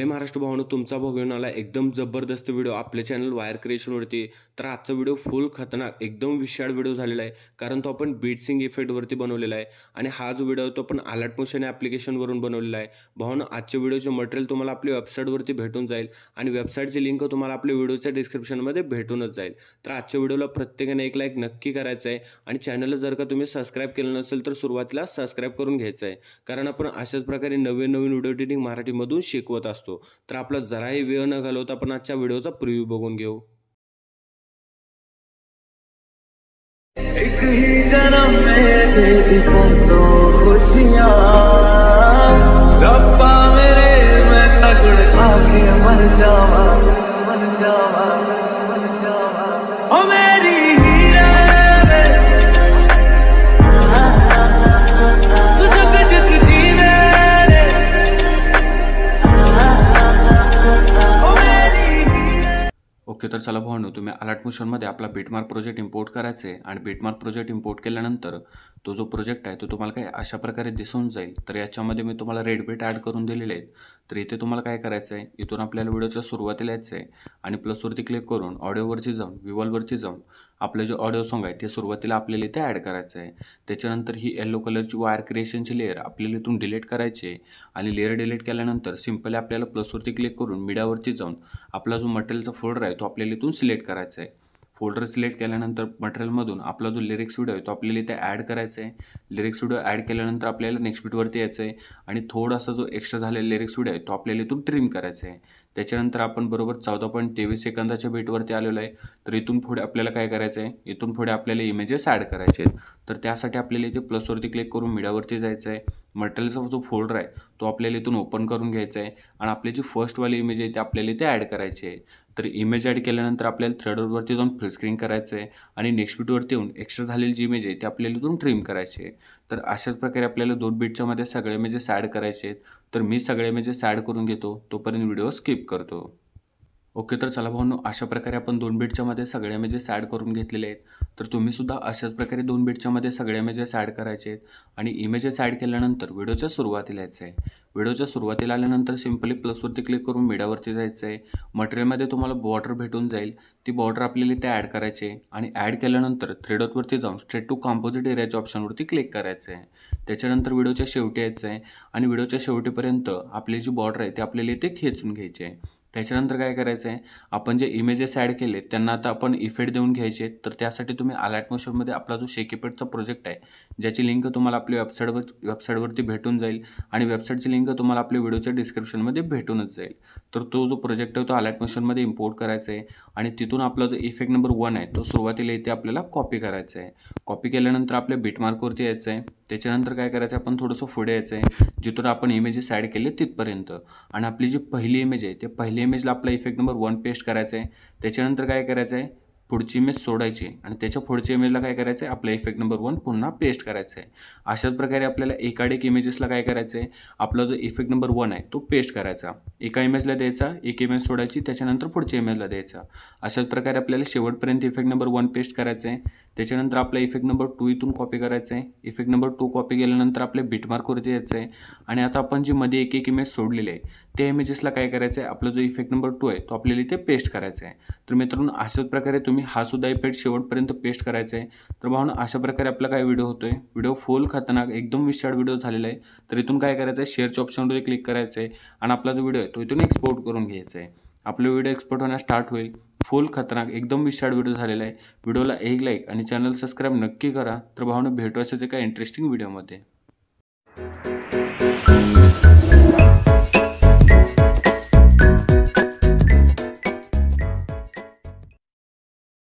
जय महाराष्ट्र भावानो तुमचा भाऊ घेऊन आला एकदम जबरदस्त व्हिडिओ आपल्या चॅनल वायर क्रिएशनवरती तर आजचा व्हिडिओ फुल खतरनाक एकदम विशाळ व्हिडिओ झालेला आहे. कारण तो आपण बीटसिंग इफेक्टवरती बनवलेला आहे. आणि हा जो व्हिडिओ तो आपण अलर्ट मोशन ॲप्लिकेशनवरून बनवलेला आहे. भावानं आजच्या व्हिडिओचे मटेरियल तुम्हाला आपल्या वेबसाईटवरती भेटून जाईल. आणि वेबसाईटची लिंक तुम्हाला आपल्या व्हिडिओच्या डिस्क्रिप्शनमध्ये भेटूनच जाईल. तर आजच्या व्हिडिओला प्रत्येकाने एक लाईक नक्की करायचं आहे. आणि चॅनलला जर का तुम्ही सबस्क्राईब केलं नसेल तर सुरुवातीला सबस्क्राईब करून घ्यायचं आहे. कारण आपण अशाच प्रकारे नवीन नवीन व्हिडिओ एडिटिंग मराठीमधून शिकवत असतो. असतो. तर आपला जराही वेळ न घालवता आपण आजच्या व्हिडिओचा प्रिव्ह्यू बघून घेऊ. एक ही जन्म में तेरी संतो खुशियाँ। रब्बा मेरे मैं तगड़ आके मर जावा तर चला भावनो तुम्ही अलर्ट मोशनमध्ये आपला बीटमार्क प्रोजेक्ट इम्पोर्ट करायचं आहे आणि बीटमार्क प्रोजेक्ट इम्पोर्ट केल्यानंतर तो जो प्रोजेक्ट आहे तो तुम्हाला काय अशा प्रकारे दिसून जाईल. तर याच्यामध्ये मी तुम्हाला रेड बीट ॲड करून दिलेले आहेत. तर इथे तुम्हाला काय करायचं आहे? इथून आपल्याला व्हिडिओच्या सुरुवातीला यायचं आहे आणि प्लसवरती क्लिक करून ऑडिओवरती जाऊन विवॉलवरती जाऊन आपलं जे ऑडिओ सॉन्ग आहे ते सुरुवातीला आपल्याला इथे ॲड करायचं आहे. त्याच्यानंतर ही येलो कलरची वायर क्रिएशनची लेअर आपल्याला इथून डिलीट करायची आहे. आणि लेअर डिलीट केल्यानंतर सिम्पली आपल्याला प्लसवरती क्लिक करून मीडियावरती जाऊन आपला जो मटेरियलचा फोल्डर आहे तो आपल्याला इथून सिलेक्ट करायचा आहे. फोल्डर सिलेक्ट केल्यानंतर मटेरियलमधून आपला जो लिरिक्स व्हिडिओ आहे तो आपल्याला इथे ॲड करायचा आहे. लिरिक्स व्हिडिओ ॲड केल्यानंतर आपल्याला नेक्स्ट बीटवरती यायचं आहे. आणि थोडासा जो एक्स्ट्रा झालेला लिरिक्स व्हिडिओ आहे तो आपल्याला इथून ट्रिम करायचा आहे. त्याच्यानंतर आपण बरोबर चौदा पॉईंट तेवीस सेकंदाच्या बीटवरती आलेलो आहे. तर इथून पुढे आपल्याला काय करायचं आहे इथून पुढे आपल्याला इमेजेस ॲड करायचे आहेत. तर त्यासाठी आपल्याला इथे प्लसवरती क्लिक करून मिडावरती जायचं आहे मटेरियलचा जो फोल्डर आहे तो आपल्याला इथून ओपन करून घ्यायचा आहे आणि आपली जी फर्स्टवाली इमेज आहे ती आपल्याला इथे ॲड करायची आहे तर इमेज ॲड केल्यानंतर आपल्याला थ्रेडवरती जाऊन फुल स्क्रीन करायचं आहे. आणि नेक्स्ट बीटवरती येऊन एक्स्ट्रा झालेली जी इमेज आहे ती आपल्याला इथून ट्रिम करायची आहे तर अशाच प्रकारे आपल्याला दोन बीटच्यामध्ये सगळे इमेजेस ॲड करायचे आहेत. तर मी सगळे इमेजेस ॲड करून घेतो. तोपर्यंत व्हिडिओ स्किप करतो. ओके तर चला भाऊनो अशा प्रकारे आपण दोन बीटच्या सगळ्या सगळे इमेजेस ॲड करून घेतलेले आहेत. तर तुम्हीसुद्धा अशाच प्रकारे दोन बीटच्या सगळ्या सगळे इमेजेस ॲड करायचे आहेत. आणि इमेजेस ॲड केल्यानंतर व्हिडिओच्या सुरुवातीला यायचं आहे. व्हिडिओच्या सुरुवातीला आल्यानंतर सिम्पली प्लसवरती क्लिक करून मीडियावरती जायचं आहे. मटेरियलमध्ये तुम्हाला बॉर्डर भेटून जाईल. ती बॉर्डर आपल्याला ते ॲड करायची आहे. आणि ॲड केल्यानंतर थ्रेडॉटवरती जाऊन स्ट्रेट टू कॉम्पोजिट एरियाच्या ऑप्शनवरती क्लिक करायचं आहे. त्याच्यानंतर व्हिडिओच्या शेवटी यायचं आहे. आणि व्हिडिओच्या शेवटीपर्यंत आपली जी बॉर्डर आहे ती आपल्याला इथे खेचून घ्यायची आहे. त्याच्यानंतर काय करायचं आहे आपण जे इमेजेस ॲड केले त्यांना आता आपण इफेक्ट देऊन घ्यायचे. तर त्यासाठी तुम्ही अलर्ट आपला जो शेकीपेटचा प्रोजेक्ट आहे ज्याची लिंक तुम्हाला आपल्या वेबसाईटवर वेबसाईटवरती भेटून जाईल आणि वेबसाईटची लिंक तुम्हाला आपल्या व्हिडिओच्या डिस्क्रिप्शनमध्ये भेटूनच जाईल. तर तो जो प्रोजेक्ट आहे तो अलर्ट इम्पोर्ट करायचा आहे आणि तिथून आपला जो इफेक्ट नंबर वन आहे तो सुरुवातीला इथे आपल्याला कॉपी करायचा आहे कॉपी केल्यानंतर आपल्या बीटमार्कवरती यायचं आहे त्याच्यानंतर काय करायचं आहे आपण थोडंसं पुढे यायचं आहे जिथून आपण इमेजेस ॲड केले तिथपर्यंत. आणि आपली जी पहिली इमेज आहे ते पहिली इमेजला आपला इफेक्ट नंबर वन पेस्ट करायचा आहे त्याच्यानंतर काय करायचं आहे पुढची इमेज सोडायची आणि त्याच्या पुढच्या इमेजला काय करायचं आहे आपला इफेक्ट नंबर वन पुन्हा पेस्ट करायचा आहे अशाच प्रकारे आपल्याला एकाडेक इमेजेसला काय करायचं आहे आपला जो इफेक्ट नंबर वन आहे तो पेस्ट करायचा. एका इमेजला द्यायचा एक इमेज सोडायची त्याच्यानंतर पुढच्या इमेजला द्यायचा. अशाच प्रकारे आपल्याला शेवटपर्यंत इफेक्ट नंबर वन पेस्ट करायचं आहे त्याच्यानंतर आपला इफेक्ट नंबर टू इथून कॉपी करायचं आहे इफेक्ट नंबर टू कॉपी केल्यानंतर आपल्या बिटमार्कवरती यायचं आहे आणि आता आपण जी मध्ये एक एक इमेज सोडलेली आहे त्या इमेजेसला काय करायचं आहे आपला जो इफेक्ट नंबर टू आहे तो आपल्याला इथे पेस्ट करायचा आहे तर मित्रांनो अशाच प्रकारे तुम्ही हा सुद्धा इफेक्ट शेवटपर्यंत पेस्ट करायचा आहे. तर भावना अशा प्रकारे आपला काय व्हिडिओ होतोय? व्हिडिओ फुल खतरनाक एकदम विशाळ व्हिडिओ झालेला आहे. तर इथून काय करायचं आहे शेअरच्या ऑप्शनवर क्लिक करायचं आहे आणि आपला जो व्हिडिओ आहे तो इथून एक्सपोर्ट करून घ्यायचा आहे. आपला व्हिडिओ एक्सपोर्ट होण्यास स्टार्ट होईल. फुल खतरनाक एकदम विशाळ व्हिडिओ झालेला आहे. व्हिडिओला एक लाईक आणि चॅनल सबस्क्राईब नक्की करा. तर भावना भेटू असेच एका इंटरेस्टिंग व्हिडिओमध्ये